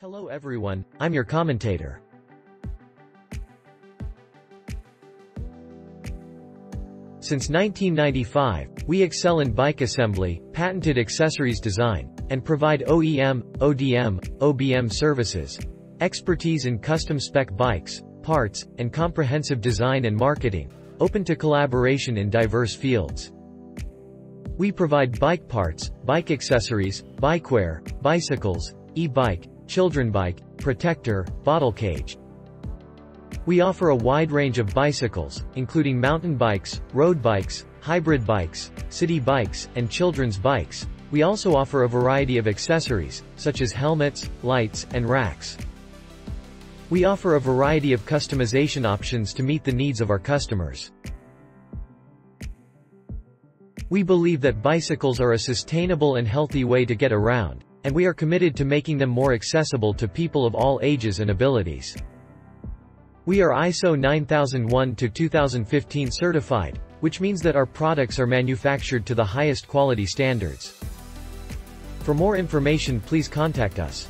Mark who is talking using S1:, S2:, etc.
S1: Hello everyone, I'm your commentator. Since 1995, we excel in bike assembly, patented accessories design, and provide OEM, ODM, OBM services. Expertise in custom spec bikes, parts, and comprehensive design and marketing, open to collaboration in diverse fields. We provide bike parts, bike accessories, bikewear, bicycles, e-bike, children bike, protector, bottle cage. We offer a wide range of bicycles, including mountain bikes, road bikes, hybrid bikes, city bikes, and children's bikes. We also offer a variety of accessories, such as helmets, lights, and racks. We offer a variety of customization options to meet the needs of our customers. We believe that bicycles are a sustainable and healthy way to get around, and we are committed to making them more accessible to people of all ages and abilities. We are ISO 9001-2015 certified, which means that our products are manufactured to the highest quality standards. For more information please contact us.